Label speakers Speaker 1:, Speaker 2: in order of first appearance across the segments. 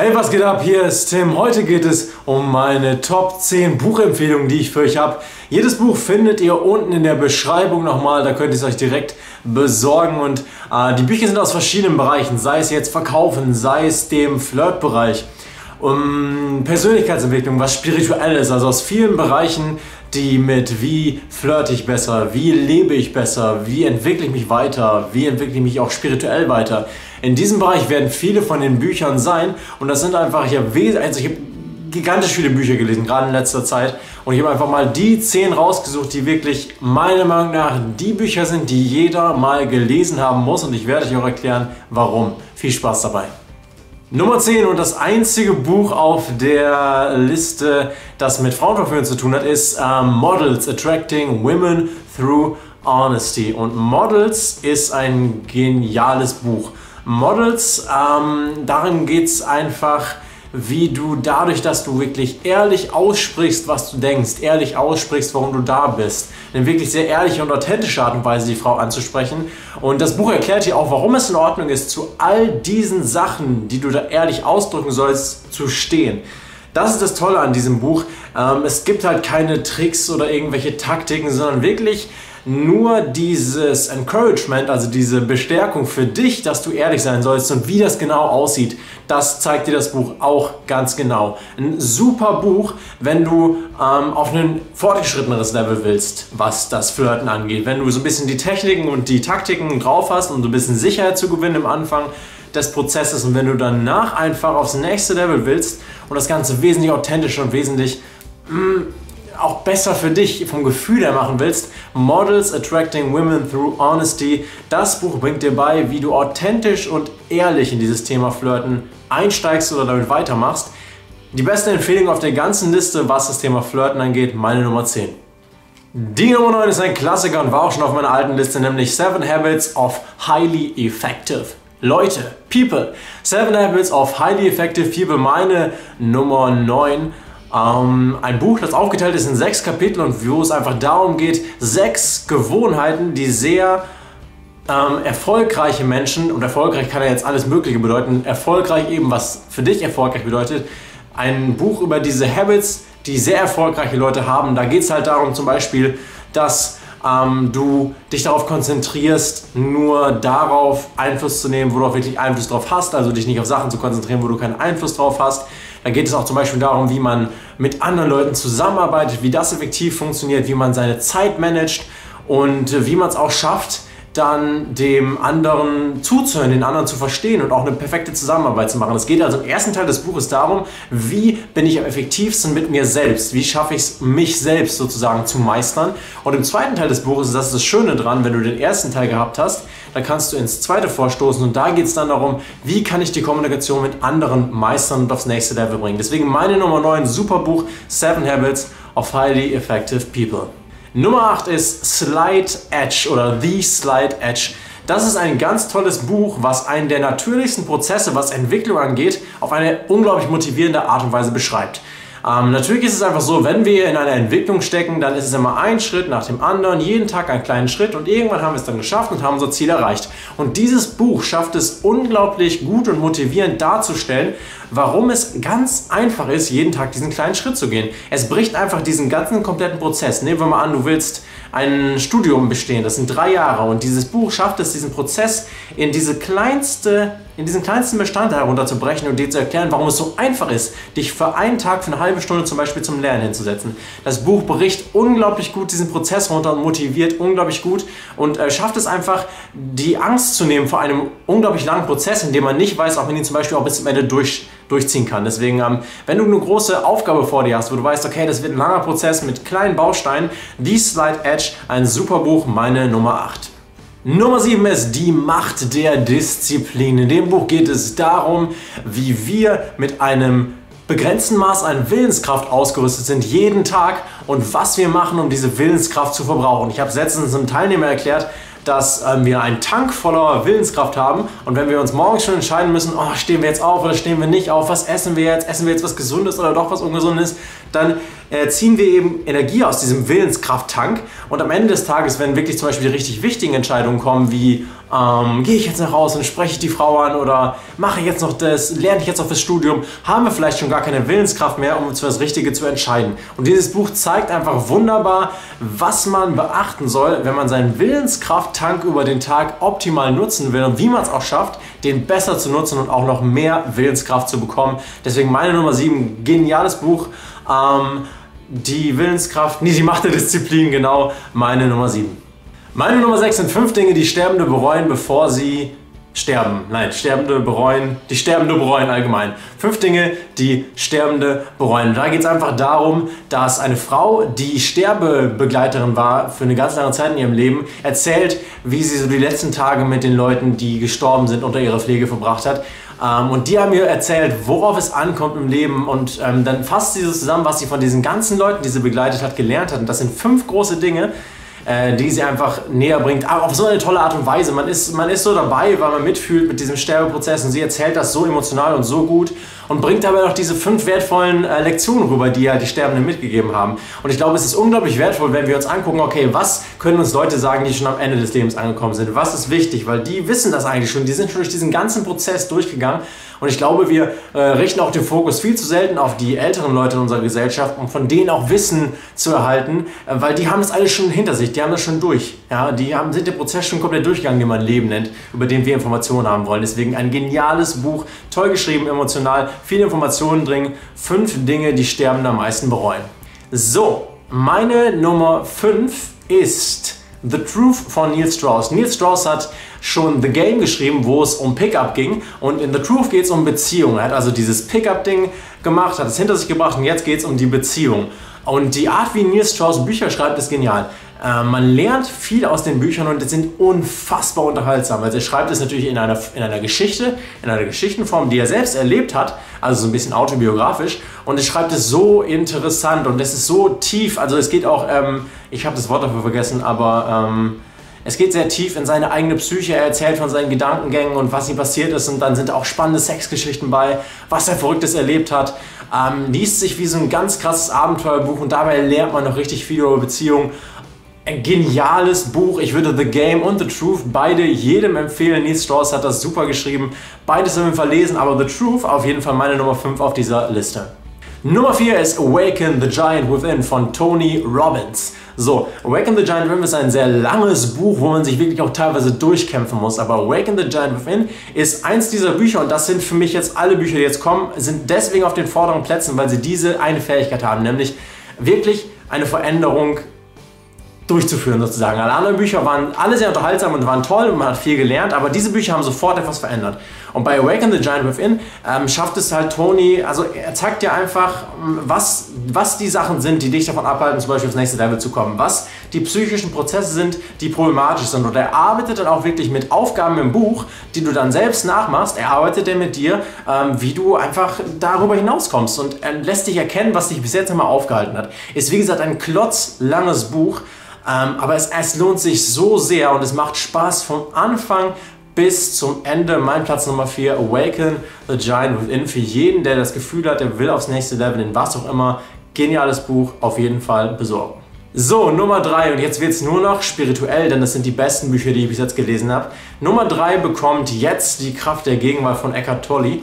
Speaker 1: Hey, was geht ab? Hier ist Tim. Heute geht es um meine Top 10 Buchempfehlungen, die ich für euch habe. Jedes Buch findet ihr unten in der Beschreibung nochmal, da könnt ihr es euch direkt besorgen. Und äh, die Bücher sind aus verschiedenen Bereichen, sei es jetzt Verkaufen, sei es dem Flirtbereich, um Persönlichkeitsentwicklung, was Spirituelles, also aus vielen Bereichen, die mit wie flirte ich besser, wie lebe ich besser, wie entwickle ich mich weiter, wie entwickle ich mich auch spirituell weiter. In diesem Bereich werden viele von den Büchern sein und das sind einfach, ich habe also ich hab gigantisch viele Bücher gelesen, gerade in letzter Zeit und ich habe einfach mal die zehn rausgesucht, die wirklich meiner Meinung nach die Bücher sind, die jeder mal gelesen haben muss und ich werde euch auch erklären, warum. Viel Spaß dabei! Nummer 10 und das einzige Buch auf der Liste, das mit Frauenverführung zu tun hat, ist uh, Models Attracting Women Through Honesty. Und Models ist ein geniales Buch. Models, ähm, darin geht es einfach wie du dadurch, dass du wirklich ehrlich aussprichst, was du denkst, ehrlich aussprichst, warum du da bist, eine wirklich sehr ehrliche und authentische Art und Weise, die Frau anzusprechen. Und das Buch erklärt dir auch, warum es in Ordnung ist, zu all diesen Sachen, die du da ehrlich ausdrücken sollst, zu stehen. Das ist das Tolle an diesem Buch. Ähm, es gibt halt keine Tricks oder irgendwelche Taktiken, sondern wirklich nur dieses Encouragement, also diese Bestärkung für dich, dass du ehrlich sein sollst und wie das genau aussieht, das zeigt dir das Buch auch ganz genau. Ein super Buch, wenn du ähm, auf ein fortgeschritteneres Level willst, was das Flirten angeht. Wenn du so ein bisschen die Techniken und die Taktiken drauf hast und so ein bisschen Sicherheit zu gewinnen im Anfang des Prozesses und wenn du danach einfach aufs nächste Level willst und das Ganze wesentlich authentischer und wesentlich mh, mm, auch besser für dich vom Gefühl her machen willst, Models Attracting Women Through Honesty. Das Buch bringt dir bei, wie du authentisch und ehrlich in dieses Thema Flirten einsteigst oder damit weitermachst. Die beste Empfehlung auf der ganzen Liste, was das Thema Flirten angeht, meine Nummer 10. Die Nummer 9 ist ein Klassiker und war auch schon auf meiner alten Liste, nämlich 7 Habits of Highly Effective. Leute, People, 7 Habits of Highly Effective People, meine Nummer 9. Ähm, ein Buch, das aufgeteilt ist in sechs Kapitel und wo es einfach darum geht, sechs Gewohnheiten, die sehr ähm, erfolgreiche Menschen, und erfolgreich kann ja jetzt alles Mögliche bedeuten, erfolgreich eben, was für dich erfolgreich bedeutet, ein Buch über diese Habits, die sehr erfolgreiche Leute haben. Da geht es halt darum zum Beispiel, dass ähm, du dich darauf konzentrierst, nur darauf Einfluss zu nehmen, wo du auch wirklich Einfluss drauf hast, also dich nicht auf Sachen zu konzentrieren, wo du keinen Einfluss drauf hast. Da geht es auch zum Beispiel darum, wie man mit anderen Leuten zusammenarbeitet, wie das effektiv funktioniert, wie man seine Zeit managt und wie man es auch schafft, dann dem anderen zuzuhören, den anderen zu verstehen und auch eine perfekte Zusammenarbeit zu machen. Es geht also im ersten Teil des Buches darum, wie bin ich am effektivsten mit mir selbst, wie schaffe ich es, mich selbst sozusagen zu meistern. Und im zweiten Teil des Buches, das ist das Schöne dran, wenn du den ersten Teil gehabt hast, dann kannst du ins zweite vorstoßen und da geht es dann darum, wie kann ich die Kommunikation mit anderen meistern und aufs nächste Level bringen. Deswegen meine Nummer 9, super Buch, Seven Habits of Highly Effective People. Nummer 8 ist Slide Edge oder The Slide Edge. Das ist ein ganz tolles Buch, was einen der natürlichsten Prozesse, was Entwicklung angeht, auf eine unglaublich motivierende Art und Weise beschreibt. Ähm, natürlich ist es einfach so, wenn wir in einer Entwicklung stecken, dann ist es immer ein Schritt nach dem anderen, jeden Tag einen kleinen Schritt und irgendwann haben wir es dann geschafft und haben unser Ziel erreicht. Und dieses Buch schafft es unglaublich gut und motivierend darzustellen, warum es ganz einfach ist, jeden Tag diesen kleinen Schritt zu gehen. Es bricht einfach diesen ganzen kompletten Prozess. Nehmen wir mal an, du willst ein Studium bestehen, das sind drei Jahre und dieses Buch schafft es, diesen Prozess in diese kleinste in diesen kleinsten Bestandteil herunterzubrechen und dir zu erklären, warum es so einfach ist, dich für einen Tag, für eine halbe Stunde zum Beispiel zum Lernen hinzusetzen. Das Buch bricht unglaublich gut diesen Prozess runter und motiviert unglaublich gut und äh, schafft es einfach, die Angst zu nehmen vor einem unglaublich langen Prozess, in dem man nicht weiß, ob man ihn zum Beispiel auch bis zum Ende durch, durchziehen kann. Deswegen, ähm, wenn du eine große Aufgabe vor dir hast, wo du weißt, okay, das wird ein langer Prozess mit kleinen Bausteinen, The Slide Edge, ein super Buch, meine Nummer 8. Nummer 7 ist die Macht der Disziplin. In dem Buch geht es darum, wie wir mit einem begrenzten Maß an Willenskraft ausgerüstet sind, jeden Tag und was wir machen, um diese Willenskraft zu verbrauchen. Ich habe letztens einem Teilnehmer erklärt, dass ähm, wir einen Tank voller Willenskraft haben. Und wenn wir uns morgens schon entscheiden müssen, oh, stehen wir jetzt auf oder stehen wir nicht auf, was essen wir jetzt, essen wir jetzt was Gesundes oder doch was Ungesundes, dann äh, ziehen wir eben Energie aus diesem Willenskrafttank. Und am Ende des Tages, wenn wirklich zum Beispiel die richtig wichtigen Entscheidungen kommen, wie ähm, gehe ich jetzt nach Hause und spreche ich die Frau an oder mache ich jetzt noch das, lerne ich jetzt noch das Studium, haben wir vielleicht schon gar keine Willenskraft mehr, um uns für das Richtige zu entscheiden. Und dieses Buch zeigt einfach wunderbar, was man beachten soll, wenn man seinen Willenskrafttank über den Tag optimal nutzen will und wie man es auch schafft, den besser zu nutzen und auch noch mehr Willenskraft zu bekommen. Deswegen meine Nummer 7, geniales Buch. Ähm, die Willenskraft, nee, die Macht der Disziplin, genau, meine Nummer 7. Meine Nummer 6 sind fünf Dinge, die Sterbende bereuen, bevor sie sterben. Nein, Sterbende bereuen, die Sterbende bereuen allgemein. Fünf Dinge, die Sterbende bereuen. Da geht es einfach darum, dass eine Frau, die Sterbebegleiterin war für eine ganz lange Zeit in ihrem Leben, erzählt, wie sie so die letzten Tage mit den Leuten, die gestorben sind, unter ihrer Pflege verbracht hat. Ähm, und die haben mir erzählt, worauf es ankommt im Leben. Und ähm, dann fasst sie so zusammen, was sie von diesen ganzen Leuten, die sie begleitet hat, gelernt hat. Und das sind fünf große Dinge, äh, die sie einfach näher bringt. Aber auf so eine tolle Art und Weise. Man ist, man ist so dabei, weil man mitfühlt mit diesem Sterbeprozess und sie erzählt das so emotional und so gut und bringt dabei noch diese fünf wertvollen äh, Lektionen rüber, die ja die Sterbenden mitgegeben haben. Und ich glaube, es ist unglaublich wertvoll, wenn wir uns angucken, okay, was können uns Leute sagen, die schon am Ende des Lebens angekommen sind? Was ist wichtig? Weil die wissen das eigentlich schon, die sind schon durch diesen ganzen Prozess durchgegangen. Und ich glaube, wir äh, richten auch den Fokus viel zu selten auf die älteren Leute in unserer Gesellschaft, um von denen auch Wissen zu erhalten, äh, weil die haben das alles schon hinter sich, die haben das schon durch. Ja, die haben, sind den Prozess schon komplett durchgegangen, den man Leben nennt, über den wir Informationen haben wollen. Deswegen ein geniales Buch, toll geschrieben, emotional, viele Informationen drin, fünf Dinge, die Sterbende am meisten bereuen. So, meine Nummer 5 ist The Truth von Neil Strauss. Neil Strauss hat schon The Game geschrieben, wo es um Pickup ging. Und in The Truth geht es um Beziehungen. Er hat also dieses Pickup-Ding gemacht, hat es hinter sich gebracht und jetzt geht es um die Beziehung. Und die Art, wie Neil Strauss Bücher schreibt, ist genial. Äh, man lernt viel aus den Büchern und die sind unfassbar unterhaltsam. Also er schreibt es natürlich in einer, in einer Geschichte, in einer Geschichtenform, die er selbst erlebt hat, also so ein bisschen autobiografisch. Und er schreibt es so interessant und es ist so tief. Also es geht auch, ähm, ich habe das Wort dafür vergessen, aber ähm, es geht sehr tief in seine eigene Psyche. Er erzählt von seinen Gedankengängen und was ihm passiert ist. Und dann sind auch spannende Sexgeschichten bei, was er Verrücktes erlebt hat. Ähm, liest sich wie so ein ganz krasses Abenteuerbuch und dabei lernt man noch richtig viel über Beziehungen geniales Buch. Ich würde The Game und The Truth beide jedem empfehlen. Neil Strauss hat das super geschrieben. Beides haben wir verlesen, aber The Truth auf jeden Fall meine Nummer 5 auf dieser Liste. Nummer 4 ist Awaken the Giant Within von Tony Robbins. So, Awaken the Giant Within ist ein sehr langes Buch, wo man sich wirklich auch teilweise durchkämpfen muss. Aber Awaken the Giant Within ist eins dieser Bücher und das sind für mich jetzt alle Bücher, die jetzt kommen, sind deswegen auf den vorderen Plätzen, weil sie diese eine Fähigkeit haben, nämlich wirklich eine Veränderung durchzuführen sozusagen. Alle anderen Bücher waren alle sehr unterhaltsam und waren toll und man hat viel gelernt, aber diese Bücher haben sofort etwas verändert. Und bei Awaken the Giant Within ähm, schafft es halt Tony, also er zeigt dir einfach, ähm, was, was die Sachen sind, die dich davon abhalten, zum Beispiel aufs nächste Level zu kommen, was die psychischen Prozesse sind, die problematisch sind. Und er arbeitet dann auch wirklich mit Aufgaben im Buch, die du dann selbst nachmachst. Er arbeitet dann mit dir, ähm, wie du einfach darüber hinauskommst und er lässt dich erkennen, was dich bis jetzt immer aufgehalten hat. Ist wie gesagt ein klotzlanges Buch, aber es, es lohnt sich so sehr und es macht Spaß vom Anfang bis zum Ende. Mein Platz Nummer 4, Awaken the Giant Within. Für jeden, der das Gefühl hat, der will aufs nächste Level, in was auch immer, geniales Buch, auf jeden Fall besorgen. So, Nummer 3 und jetzt wird es nur noch spirituell, denn das sind die besten Bücher, die ich bis jetzt gelesen habe. Nummer 3 bekommt jetzt die Kraft der Gegenwart von Eckhart Tolle.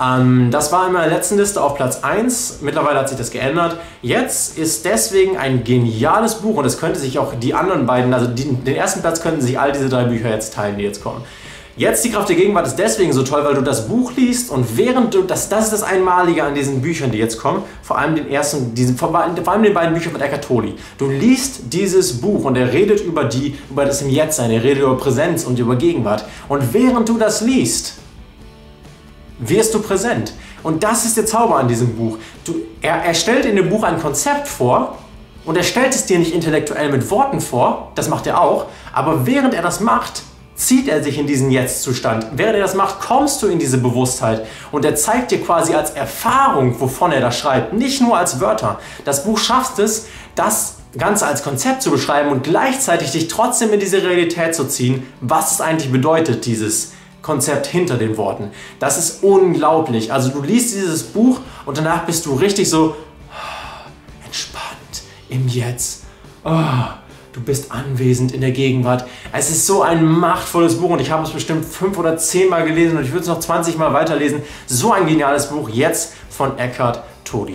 Speaker 1: Ähm, das war in meiner letzten Liste auf Platz 1. Mittlerweile hat sich das geändert. Jetzt ist deswegen ein geniales Buch und es könnte sich auch die anderen beiden, also die, den ersten Platz könnten sich all diese drei Bücher jetzt teilen, die jetzt kommen. Jetzt die Kraft der Gegenwart ist deswegen so toll, weil du das Buch liest und während du, das, das ist das Einmalige an diesen Büchern, die jetzt kommen, vor allem den ersten, diesen, vor, allem den beiden Büchern von Eckhart Tolle. Du liest dieses Buch und er redet über die, über das im Jetzt-Sein, er redet über Präsenz und über Gegenwart. Und während du das liest, wirst du präsent. Und das ist der Zauber an diesem Buch. Du, er, er stellt in dem Buch ein Konzept vor und er stellt es dir nicht intellektuell mit Worten vor, das macht er auch, aber während er das macht, zieht er sich in diesen Jetzt-Zustand. Während er das macht, kommst du in diese Bewusstheit und er zeigt dir quasi als Erfahrung, wovon er da schreibt, nicht nur als Wörter. Das Buch schafft es, das Ganze als Konzept zu beschreiben und gleichzeitig dich trotzdem in diese Realität zu ziehen, was es eigentlich bedeutet, dieses Konzept hinter den Worten. Das ist unglaublich. Also du liest dieses Buch und danach bist du richtig so entspannt im Jetzt. Oh, du bist anwesend in der Gegenwart. Es ist so ein machtvolles Buch und ich habe es bestimmt fünf oder zehn Mal gelesen und ich würde es noch 20 Mal weiterlesen. So ein geniales Buch jetzt von Eckhart Tolle.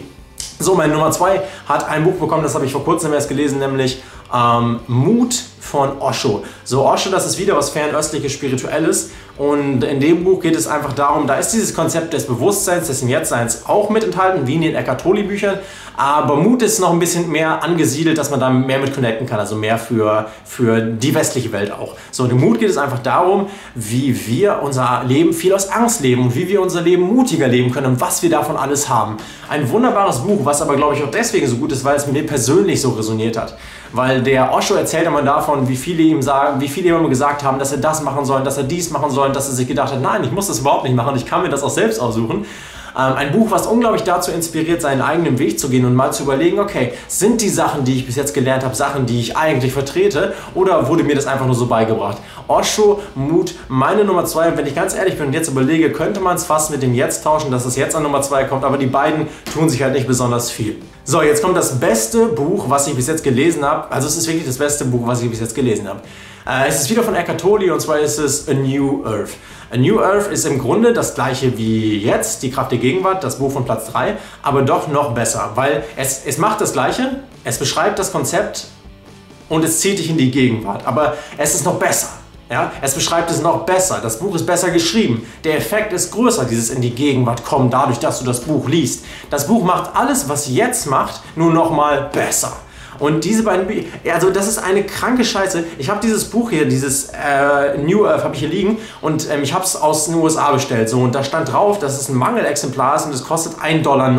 Speaker 1: So, meine Nummer zwei hat ein Buch bekommen, das habe ich vor kurzem erst gelesen, nämlich ähm, Mut von Osho. So, Osho, das ist wieder was fernöstliches, spirituelles. Und in dem Buch geht es einfach darum, da ist dieses Konzept des Bewusstseins, des Jetztseins auch mit enthalten, wie in den Eckhart Tolle Büchern. Aber Mut ist noch ein bisschen mehr angesiedelt, dass man da mehr mit connecten kann, also mehr für, für die westliche Welt auch. So, in Mut geht es einfach darum, wie wir unser Leben viel aus Angst leben und wie wir unser Leben mutiger leben können und was wir davon alles haben. Ein wunderbares Buch, was aber, glaube ich, auch deswegen so gut ist, weil es mit mir persönlich so resoniert hat. Weil der Osho erzählt immer davon, wie viele ihm sagen, wie viele ihm gesagt haben, dass er das machen soll, dass er dies machen soll, dass er sich gedacht hat, nein, ich muss das überhaupt nicht machen, ich kann mir das auch selbst aussuchen. Ähm, ein Buch, was unglaublich dazu inspiriert, seinen eigenen Weg zu gehen und mal zu überlegen, okay, sind die Sachen, die ich bis jetzt gelernt habe, Sachen, die ich eigentlich vertrete oder wurde mir das einfach nur so beigebracht? Osho, Mut, meine Nummer zwei. Und wenn ich ganz ehrlich bin und jetzt überlege, könnte man es fast mit dem Jetzt tauschen, dass es jetzt an Nummer zwei kommt, aber die beiden tun sich halt nicht besonders viel. So, jetzt kommt das beste Buch, was ich bis jetzt gelesen habe. Also es ist wirklich das beste Buch, was ich bis jetzt gelesen habe. Äh, es ist wieder von Eckhart Tolle und zwar ist es A New Earth. A New Earth ist im Grunde das gleiche wie jetzt, die Kraft der Gegenwart, das Buch von Platz 3, aber doch noch besser, weil es, es macht das gleiche, es beschreibt das Konzept und es zieht dich in die Gegenwart, aber es ist noch besser. Ja, es beschreibt es noch besser. Das Buch ist besser geschrieben. Der Effekt ist größer, dieses in die Gegenwart kommen, dadurch, dass du das Buch liest. Das Buch macht alles, was jetzt macht, nur noch mal besser. Und diese beiden Bücher, also das ist eine kranke Scheiße. Ich habe dieses Buch hier, dieses äh, New Earth, habe ich hier liegen und ähm, ich habe es aus den USA bestellt. So, und da stand drauf, dass es ein Mangelexemplar ist und es kostet 1,90 Dollar.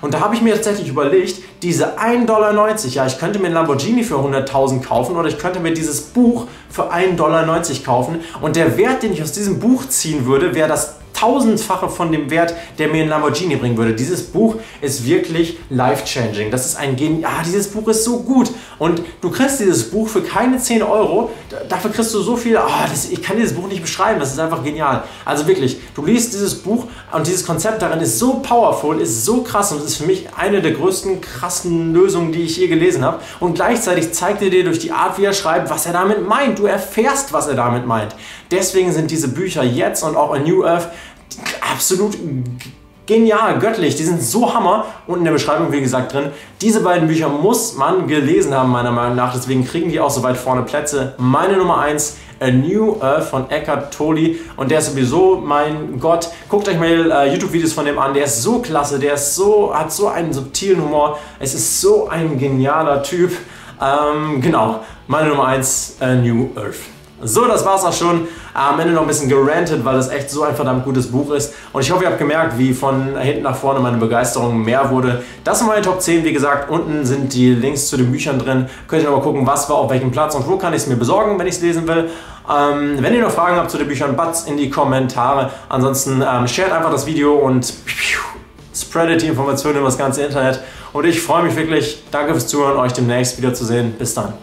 Speaker 1: Und da habe ich mir tatsächlich überlegt, diese 1,90 Dollar, ja, ich könnte mir ein Lamborghini für 100.000 kaufen oder ich könnte mir dieses Buch für 1,90 Dollar kaufen. Und der Wert, den ich aus diesem Buch ziehen würde, wäre das tausendfache von dem Wert, der mir ein Lamborghini bringen würde. Dieses Buch ist wirklich life-changing. Das ist ein Gen ah, dieses Buch ist so gut. Und du kriegst dieses Buch für keine 10 Euro. Dafür kriegst du so viel. Ah, das, ich kann dieses Buch nicht beschreiben. Das ist einfach genial. Also wirklich, du liest dieses Buch und dieses Konzept darin ist so powerful, ist so krass und ist für mich eine der größten krassen Lösungen, die ich je gelesen habe. Und gleichzeitig zeigt er dir durch die Art, wie er schreibt, was er damit meint. Du erfährst, was er damit meint. Deswegen sind diese Bücher jetzt und auch A New Earth absolut genial, göttlich, die sind so hammer. Und in der Beschreibung, wie gesagt, drin. Diese beiden Bücher muss man gelesen haben, meiner Meinung nach. Deswegen kriegen die auch so weit vorne Plätze. Meine Nummer 1, A New Earth von Eckhart Tolle. Und der ist sowieso mein Gott. Guckt euch mal äh, YouTube-Videos von dem an. Der ist so klasse, der ist so, hat so einen subtilen Humor. Es ist so ein genialer Typ. Ähm, genau, meine Nummer 1, A New Earth. So, das war's auch schon. Am Ende noch ein bisschen gerantet, weil das echt so ein verdammt gutes Buch ist. Und ich hoffe, ihr habt gemerkt, wie von hinten nach vorne meine Begeisterung mehr wurde. Das sind meine Top 10. Wie gesagt, unten sind die Links zu den Büchern drin. Könnt ihr noch mal gucken, was war auf welchem Platz und wo kann ich es mir besorgen, wenn ich es lesen will. Ähm, wenn ihr noch Fragen habt zu den Büchern, Batz in die Kommentare. Ansonsten ähm, shared einfach das Video und spreadet die Informationen über das ganze Internet. Und ich freue mich wirklich. Danke fürs Zuhören, euch demnächst wiederzusehen. Bis dann.